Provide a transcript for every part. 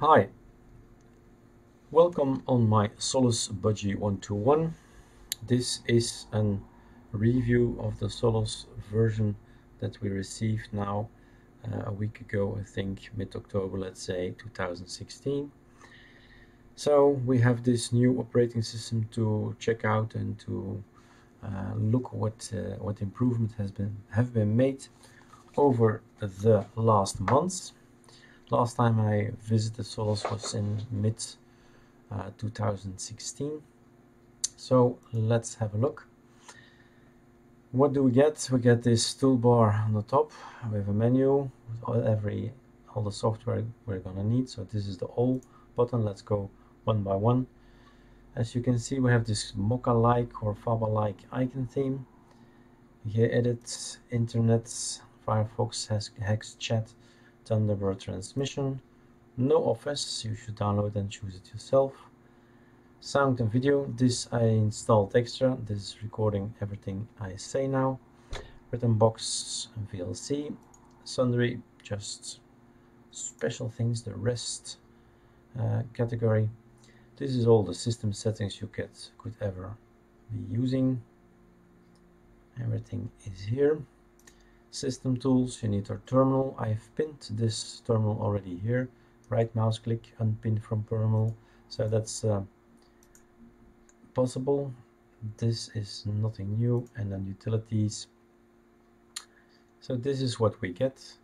Hi, welcome on my Solus Budgie 121. This is a review of the Solus version that we received now uh, a week ago, I think mid-October, let's say 2016. So we have this new operating system to check out and to uh, look what uh, what improvement has been have been made over the last months. Last time I visited Solus was in mid uh, 2016. So let's have a look. What do we get? We get this toolbar on the top. We have a menu with all, every all the software we're gonna need. So this is the all button. Let's go one by one. As you can see, we have this Moka-like or Faba-like icon theme. Here, edit, internet, Firefox, HexChat, Thunderbird transmission. No Office, you should download and choose it yourself. Sound and video, this I installed extra. This is recording everything I say now. Rhythmbox VLC. Sundry, just special things, the rest uh, category. This is all the system settings you could, could ever be using. Everything is here system tools you need our terminal. I've pinned this terminal already here. Right mouse click unpin from terminal. So that's uh, possible. This is nothing new. And then utilities. So this is what we get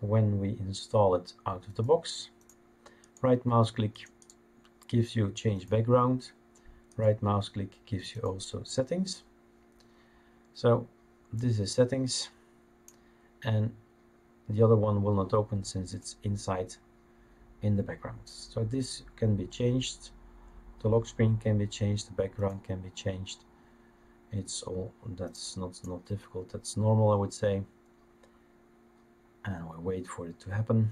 when we install it out of the box. Right mouse click gives you change background. Right mouse click gives you also settings. So this is settings and the other one will not open since it's inside in the background. So this can be changed. The lock screen can be changed, the background can be changed. It's all that's not not difficult. That's normal, I would say. And we wait for it to happen.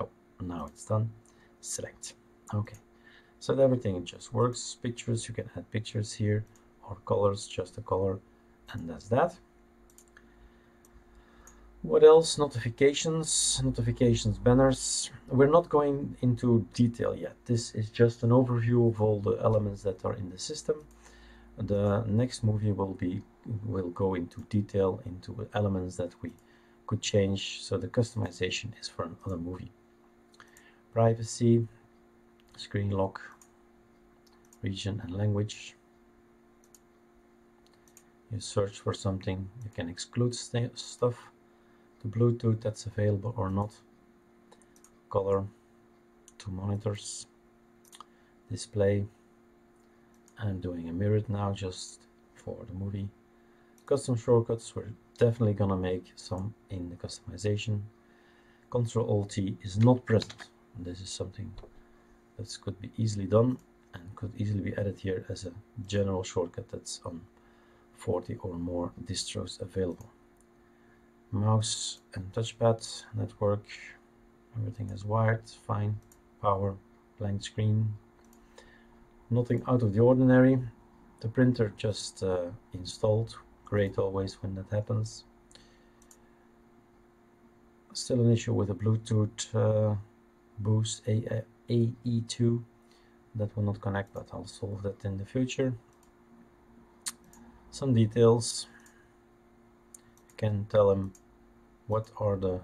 Oh, now it's done. Select. Okay. So everything just works. Pictures, you can add pictures here or colors, just a color, and that's that. What else? Notifications, notifications, banners. We're not going into detail yet. This is just an overview of all the elements that are in the system. The next movie will be will go into detail into elements that we could change. So the customization is for another movie. Privacy, screen lock, region and language. You search for something, you can exclude st stuff the Bluetooth that's available or not, color, two monitors, display. I'm doing a mirrored now just for the movie. Custom shortcuts, we're definitely gonna make some in the customization. Control Alt T is not present. This is something that could be easily done and could easily be added here as a general shortcut that's on 40 or more distros available mouse and touchpad network everything is wired fine power blank screen. Nothing out of the ordinary. The printer just uh, installed. Great always when that happens. Still an issue with the Bluetooth uh, Bose A AE2 that will not connect but I'll solve that in the future. Some details. Can tell them what are the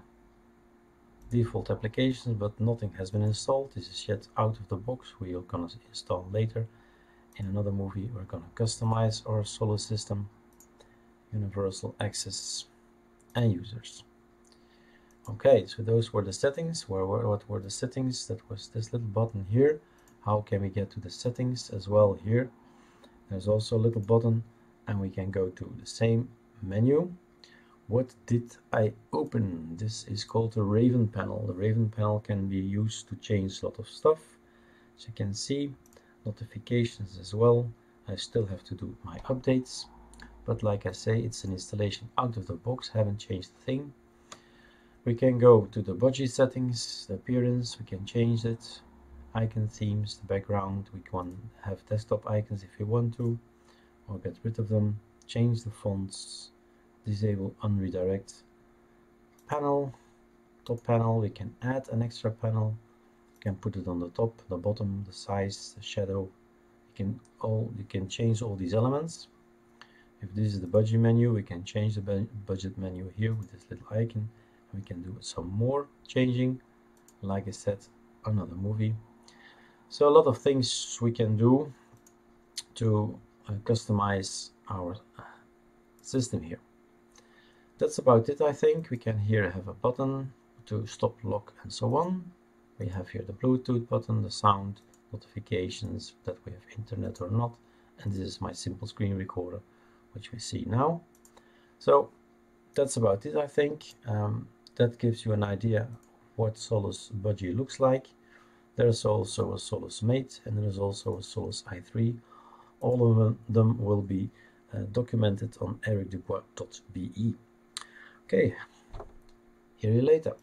default applications but nothing has been installed. This is yet out of the box. We are gonna install later in another movie. We're gonna customize our Solus system universal access and users. Okay so those were the settings. Where what were the settings? That was this little button here. How can we get to the settings as well here? There's also a little button and we can go to the same menu what did I open? This is called the Raven panel. The Raven panel can be used to change a lot of stuff. As you can see, notifications as well. I still have to do my updates. But like I say, it's an installation out of the box. Haven't changed a thing. We can go to the Budgie settings, the appearance, we can change it. Icon themes, the background, we can have desktop icons if you want to, or get rid of them. Change the fonts, disable unredirect panel. Top panel we can add an extra panel. You can put it on the top the bottom the size the shadow. You can all you can change all these elements. If this is the Budgie menu we can change the Budgie menu here with this little icon. We can do some more changing. Like I said another movie. So a lot of things we can do to uh, customize our uh, system here that's about it I think. We can here have a button to stop lock and so on. We have here the Bluetooth button the sound notifications that we have internet or not. And this is my simple screen recorder which we see now. So that's about it I think. Um, that gives you an idea what Solus Budgie looks like. There's also a Solus Mate and there's also a Solus i3 all of them will be uh, documented on erikdubois.be okay. Hear you later